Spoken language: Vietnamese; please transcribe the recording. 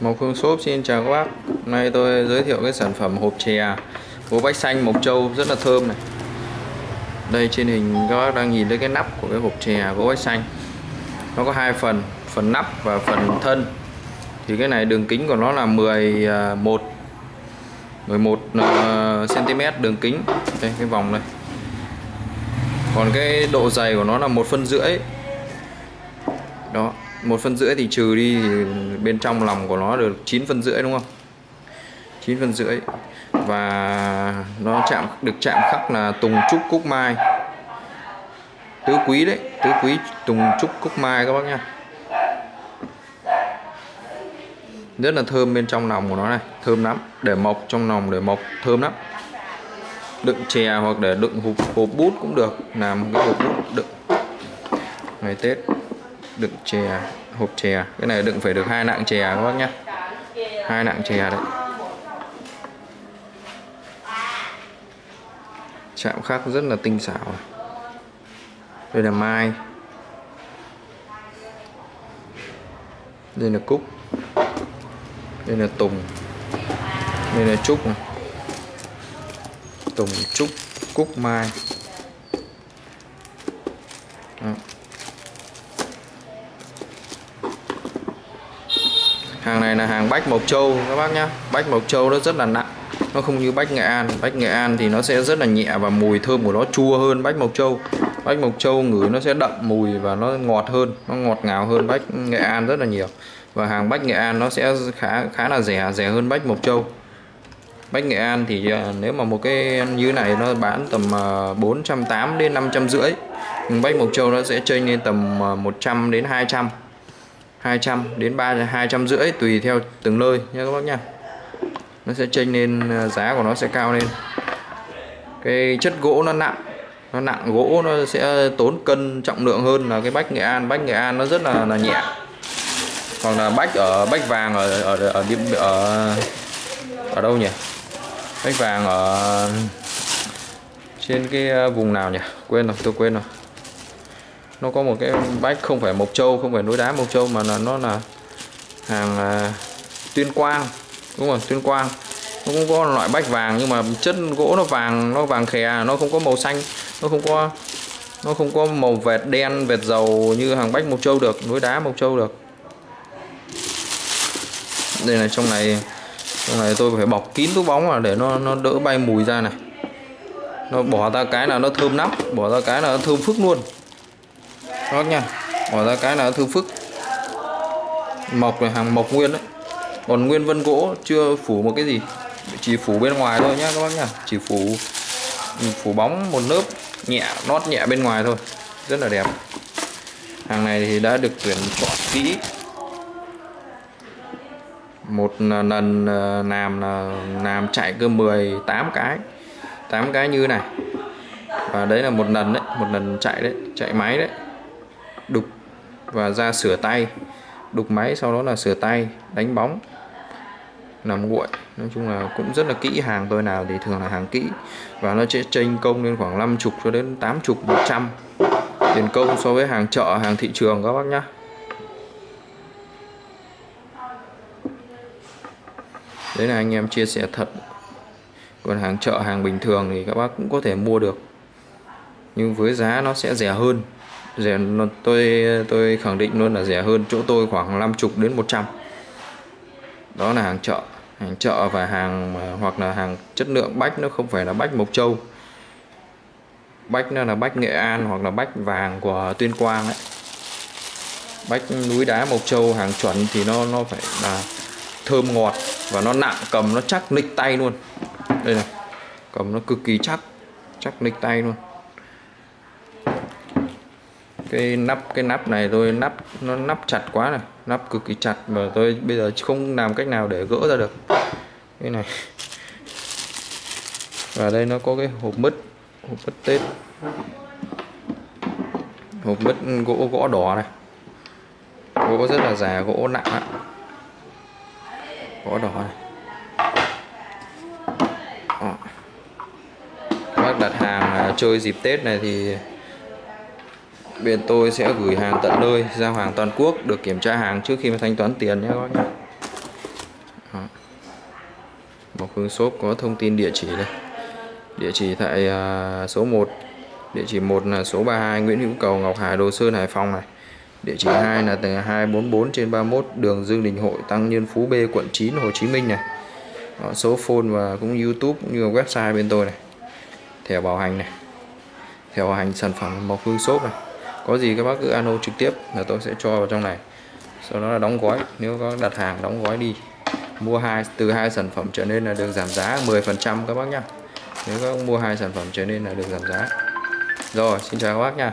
Mộc Hương Shop xin chào các bác. Hôm nay tôi giới thiệu cái sản phẩm hộp chè. Gỗ bách xanh Mộc Châu rất là thơm này. Đây trên hình các bác đang nhìn thấy cái nắp của cái hộp chè gỗ bách xanh. Nó có hai phần, phần nắp và phần thân. Thì cái này đường kính của nó là 11 11 cm đường kính. Đây cái vòng đây. Còn cái độ dày của nó là một phân rưỡi Đó một phân rưỡi thì trừ đi thì bên trong lòng của nó được 9 phân rưỡi đúng không? 9 phân rưỡi. Và nó chạm được chạm khắc là tùng trúc cúc mai. Tứ quý đấy tứ quý tùng trúc cúc mai các bác nha rất là thơm bên trong lòng của nó này thơm lắm. Để mộc trong lòng để mộc thơm lắm. Đựng chè hoặc để đựng hộp, hộp bút cũng được làm cái hộp bút đựng. Ngày tết đựng chè, hộp chè. Cái này đựng phải được hai nặng chè các bác nhé. Hai nặng chè đấy. Chạm khắc rất là tinh xảo à. đây là mai. Đây là cúc. Đây là tùng. Đây là trúc này. tùng, trúc, cúc, mai. Đó. Hàng này là hàng bách mộc châu các bác nhá. Bách mộc châu nó rất là nặng. Nó không như bách nghệ an. Bách nghệ an thì nó sẽ rất là nhẹ và mùi thơm của nó chua hơn bách mộc châu. Bách mộc châu ngửi nó sẽ đậm mùi và nó ngọt hơn nó ngọt ngào hơn bách nghệ an rất là nhiều. Và hàng bách nghệ an nó sẽ khá khá là rẻ rẻ hơn bách mộc châu. Bách nghệ an thì à, nếu mà một cái như này nó bán tầm 480 à, đến 550 bách mộc châu nó sẽ chênh lên tầm à, 100 đến 200 200 đến 3 250 tùy theo từng nơi nha các bác nha. Nó sẽ chênh lên à, giá của nó sẽ cao lên. Cái chất gỗ nó nặng nó nặng gỗ nó sẽ tốn cân trọng lượng hơn là cái bách nghệ an. Bách nghệ an nó rất là, là nhẹ. Còn là bách ở bách vàng ở ở ở ở, ở, ở đâu nhỉ? Bách vàng ở trên cái à, vùng nào nhỉ? Quên rồi tôi quên rồi nó có một cái bách không phải mộc châu không phải núi đá mộc châu mà là nó là hàng à, tuyên quang. Đúng rồi tuyên quang. Nó cũng có loại bách vàng nhưng mà chất gỗ nó vàng nó vàng khè à, nó không có màu xanh nó không có nó không có màu vệt đen vệt dầu như hàng bách mộc châu được núi đá mộc châu được. Đây này trong này trong này tôi phải bọc kín túi bóng mà để nó nó đỡ bay mùi ra này. Nó bỏ ra cái là nó thơm nắp bỏ ra cái là nó thơm phức luôn đó nha. Bỏ ra cái là thư phức. Mộc là hàng mộc nguyên đấy. Còn nguyên vân gỗ chưa phủ một cái gì. Chỉ phủ bên ngoài thôi nhá các bác nhá. Chỉ phủ ừ, phủ bóng, một lớp nhẹ, nót nhẹ bên ngoài thôi. Rất là đẹp. Hàng này thì đã được tuyển chọn kỹ. Một lần ờ, làm là làm chạy cơ 18 cái. 8 cái như này. Và đấy là một lần đấy, một lần chạy đấy, chạy máy đấy đục và ra sửa tay. Đục máy, sau đó là sửa tay, đánh bóng làm nguội. Nói chung là cũng rất là kỹ, hàng tôi nào thì thường là hàng kỹ. Và nó sẽ tranh công lên khoảng 50 cho đến 80 100 tiền công so với hàng chợ, hàng thị trường các bác nhá. Đấy là anh em chia sẻ thật. Còn hàng chợ, hàng bình thường thì các bác cũng có thể mua được. Nhưng với giá nó sẽ rẻ hơn rẻ tôi tôi khẳng định luôn là rẻ hơn chỗ tôi khoảng 50 đến 100 đó là hàng chợ. Hàng chợ và hàng à, hoặc là hàng chất lượng bách, nó không phải là bách Mộc Châu. Bách nó là bách Nghệ An hoặc là bách vàng của Tuyên Quang ấy. Bách núi đá Mộc Châu hàng chuẩn thì nó nó phải là thơm ngọt và nó nặng, cầm nó chắc nịch tay luôn. Đây này, cầm nó cực kỳ chắc chắc nịch tay luôn cái nắp cái nắp này tôi nắp, nó nắp chặt quá này, nắp cực kỳ chặt mà tôi bây giờ không làm cách nào để gỡ ra được. Cái này. Và đây nó có cái hộp mứt hộp mứt tết. Hộp mứt gỗ gỗ đỏ này. Gỗ rất là già, gỗ nặng ạ. Gỗ đỏ này. Đó. bác đặt hàng à, chơi dịp tết này thì bên tôi sẽ gửi hàng tận nơi giao hàng toàn quốc được kiểm tra hàng trước khi mà thanh toán tiền nhé các bác nhé. Đó. Mộc Hương Shop có thông tin địa chỉ đây. Địa chỉ tại uh, số 1 địa chỉ 1 là số 32 Nguyễn Hữu Cầu Ngọc Hải Đồ Sơn Hải Phòng này. Địa chỉ 2 là tầng 244 trên 31 đường Dương Đình Hội Tăng Nhân Phú B quận 9 Hồ Chí Minh này. Đó, số phone và cũng YouTube cũng như website bên tôi này. Thẻ bảo hành này. Thẻ bảo hành sản phẩm Mộc Hương Shop này có gì các bác cứ alo trực tiếp là tôi sẽ cho vào trong này. Sau đó là đóng gói, nếu có đặt hàng, đóng gói đi. Mua hai, từ hai sản phẩm trở lên là được giảm giá 10% các bác nhá. Nếu các mua hai sản phẩm trở lên là được giảm giá. Rồi, xin chào các bác nha